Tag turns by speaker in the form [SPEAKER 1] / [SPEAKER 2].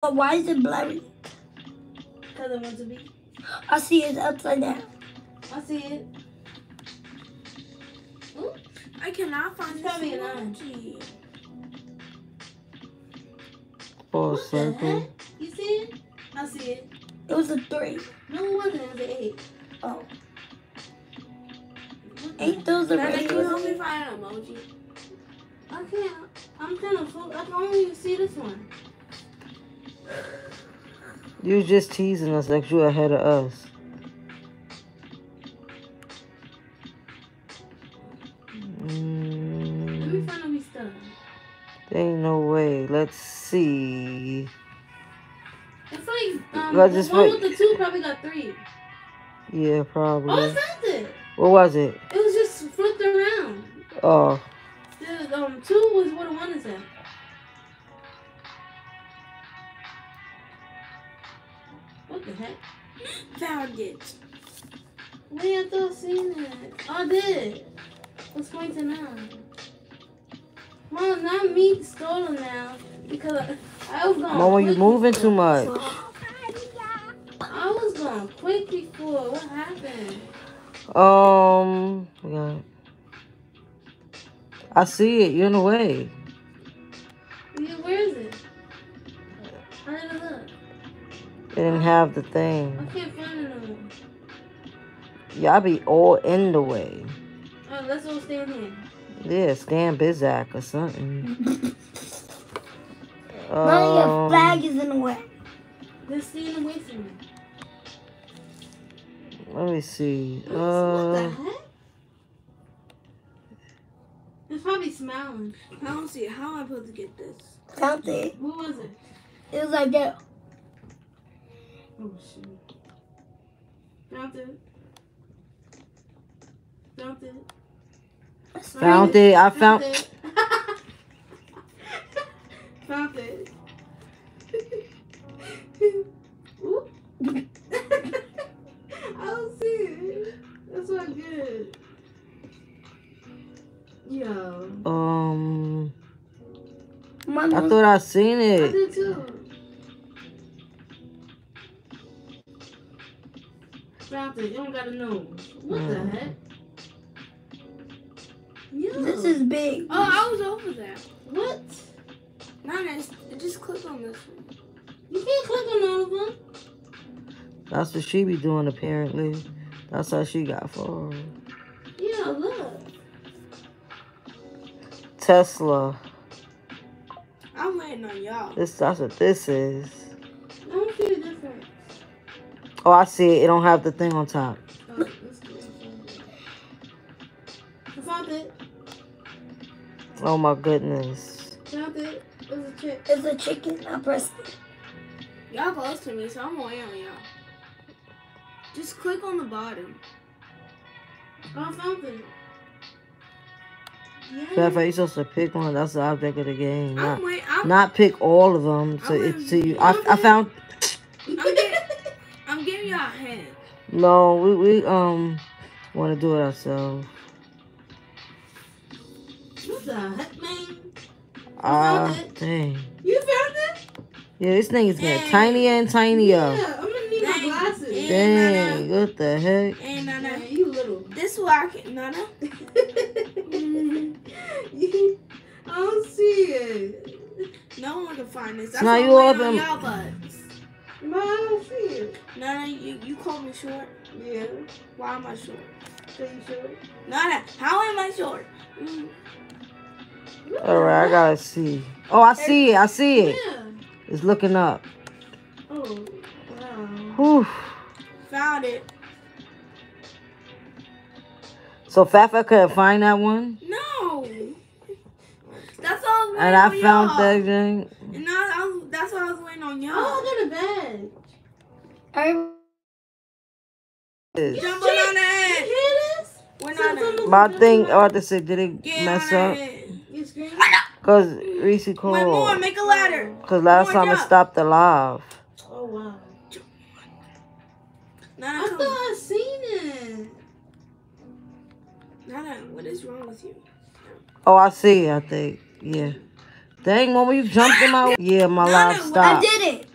[SPEAKER 1] But why is it blurry?
[SPEAKER 2] Because I want to be.
[SPEAKER 1] I see it's upside down.
[SPEAKER 2] I see it. Ooh,
[SPEAKER 3] I cannot find
[SPEAKER 2] It's
[SPEAKER 3] this
[SPEAKER 2] probably an
[SPEAKER 3] emoji.
[SPEAKER 4] Full
[SPEAKER 2] what the
[SPEAKER 4] circle.
[SPEAKER 2] heck? You see it? I see it.
[SPEAKER 1] It was a three.
[SPEAKER 2] No, it wasn't. It was an eight.
[SPEAKER 1] Oh,
[SPEAKER 2] What
[SPEAKER 1] ain't those the
[SPEAKER 3] Nana, can you help me find an emoji?
[SPEAKER 2] I can't. I'm trying to. fo- I can only see this one.
[SPEAKER 4] You just teasing us like you ahead of us. Mm,
[SPEAKER 2] find out we stuck.
[SPEAKER 4] there ain't no way. Let's see.
[SPEAKER 2] It's like um,
[SPEAKER 4] Let's
[SPEAKER 2] the
[SPEAKER 4] just
[SPEAKER 2] one
[SPEAKER 4] wait.
[SPEAKER 2] with the two probably got three.
[SPEAKER 4] Yeah,
[SPEAKER 2] Oh,
[SPEAKER 4] probably.
[SPEAKER 2] it's not it.
[SPEAKER 4] What was it?
[SPEAKER 2] It was just flipped around.
[SPEAKER 4] Oh,
[SPEAKER 2] The um two was what one is at. What the heck?
[SPEAKER 3] Found it.
[SPEAKER 2] Wait, I thought I seen it. Oh, I did. What's going to now? Mom, not me stolen now because I, I was going.
[SPEAKER 4] Mama, you moving
[SPEAKER 2] before.
[SPEAKER 4] too much.
[SPEAKER 2] I was going quick before. What happened?
[SPEAKER 4] Um, yeah. I see it. You're in the way.
[SPEAKER 2] It didn't
[SPEAKER 4] have the thing.
[SPEAKER 2] I can't find it no.
[SPEAKER 4] Y'all be all in the way.
[SPEAKER 2] Oh, let's all stand here.
[SPEAKER 4] Yeah, scan Bizak or something.
[SPEAKER 1] None your
[SPEAKER 4] Um,
[SPEAKER 1] flag is in the way.
[SPEAKER 2] Let's stand away from it.
[SPEAKER 4] let me see.
[SPEAKER 2] what the
[SPEAKER 4] Uh,
[SPEAKER 2] heck? It's probably smiling.
[SPEAKER 3] I don't see it. How am I supposed to get this?
[SPEAKER 1] Found it.
[SPEAKER 2] What was it?
[SPEAKER 1] It was like that.
[SPEAKER 2] Oh shoot. Found it. Found it.
[SPEAKER 4] found it. I found.
[SPEAKER 2] it. Found it. I don't see it. That's not good. Yo.
[SPEAKER 4] Um, I thought I seen
[SPEAKER 2] I
[SPEAKER 4] it.
[SPEAKER 2] did too. Found. You don't gotta know. What the
[SPEAKER 4] Mm.
[SPEAKER 2] heck? Yo.
[SPEAKER 1] this is big.
[SPEAKER 3] Oh, I was over that.
[SPEAKER 2] What?
[SPEAKER 3] Nana, just, just click on this one.
[SPEAKER 2] You can't click on all of them.
[SPEAKER 4] That's what she be doing apparently. That's how she got for
[SPEAKER 2] Yeah, look.
[SPEAKER 4] Tesla.
[SPEAKER 3] I'm waiting on y'all.
[SPEAKER 4] This that's what this is. Oh, I see it. It don't have the thing on top.
[SPEAKER 2] Oh. I found it.
[SPEAKER 4] Oh my goodness.
[SPEAKER 2] Found it. It was a chick.
[SPEAKER 1] It's a chicken. I pressed it.
[SPEAKER 3] Y'all close to me, so I'm waiting on y'all. Just click on the bottom.
[SPEAKER 2] Oh, I found it. Yeah.
[SPEAKER 4] Pepper, you supposed to pick one. That's the object of the game.
[SPEAKER 3] I'm
[SPEAKER 4] Not,
[SPEAKER 3] waiting. I'm,
[SPEAKER 4] not pick all of them. So
[SPEAKER 3] I'm
[SPEAKER 4] it.
[SPEAKER 3] gonna-
[SPEAKER 4] So you. I, I found. No, we we um want to do it ourselves.
[SPEAKER 2] What the heck, man?
[SPEAKER 4] Ah,
[SPEAKER 2] found it.
[SPEAKER 4] dang.
[SPEAKER 2] You found it?
[SPEAKER 4] Yeah, this thing is getting
[SPEAKER 3] Dang.
[SPEAKER 4] tinier and tinier.
[SPEAKER 2] Yeah, I'm gonna need my
[SPEAKER 3] Dang.
[SPEAKER 2] glasses.
[SPEAKER 3] Dang.
[SPEAKER 4] Dang, what the heck?
[SPEAKER 3] And
[SPEAKER 2] Yeah,
[SPEAKER 3] Nana,
[SPEAKER 2] you little.
[SPEAKER 3] this is why I can. Nana,
[SPEAKER 2] You- I don't see it.
[SPEAKER 3] no one can find this. That's
[SPEAKER 4] Now
[SPEAKER 3] why
[SPEAKER 4] you
[SPEAKER 3] I'm
[SPEAKER 4] all
[SPEAKER 3] waiting
[SPEAKER 2] No, I don't see it.
[SPEAKER 3] Nana, you, you call me short.
[SPEAKER 2] Yeah.
[SPEAKER 3] Why am I short?
[SPEAKER 2] So you sure?
[SPEAKER 3] Nana, how am I short? Mm.
[SPEAKER 4] All right, I gotta see. Oh, I see it. I see it.
[SPEAKER 2] Yeah.
[SPEAKER 4] It's looking up.
[SPEAKER 2] Oh, wow.
[SPEAKER 4] Whew.
[SPEAKER 3] Found it.
[SPEAKER 4] So Fafa couldn't find that one,
[SPEAKER 3] No. That's all I was waiting
[SPEAKER 4] and I found
[SPEAKER 3] y'all.
[SPEAKER 4] that thing.
[SPEAKER 3] And now I was, that's why I was waiting on y'all.
[SPEAKER 2] Oh, I got a badge.
[SPEAKER 1] I
[SPEAKER 4] Is-
[SPEAKER 3] Jump on the
[SPEAKER 2] You
[SPEAKER 3] head.
[SPEAKER 2] hear this?
[SPEAKER 3] We're not
[SPEAKER 2] someone-
[SPEAKER 4] My thing, oh, I have to say, did it
[SPEAKER 3] Get
[SPEAKER 4] mess up?
[SPEAKER 3] the head.
[SPEAKER 2] You?
[SPEAKER 4] Cause Reese
[SPEAKER 3] Wait, more.
[SPEAKER 4] called.
[SPEAKER 3] Make a ladder.
[SPEAKER 4] Cause last
[SPEAKER 3] More
[SPEAKER 4] time it stopped the live.
[SPEAKER 2] Oh, wow.
[SPEAKER 3] Nana,
[SPEAKER 2] I
[SPEAKER 3] come.
[SPEAKER 2] thought I seen it.
[SPEAKER 3] Nana, what is wrong with you?
[SPEAKER 4] Oh, I see. I think. Yeah. Dang, mama, you jumped in my. Yeah, my live
[SPEAKER 3] no,
[SPEAKER 1] I
[SPEAKER 4] stopped.
[SPEAKER 1] did it.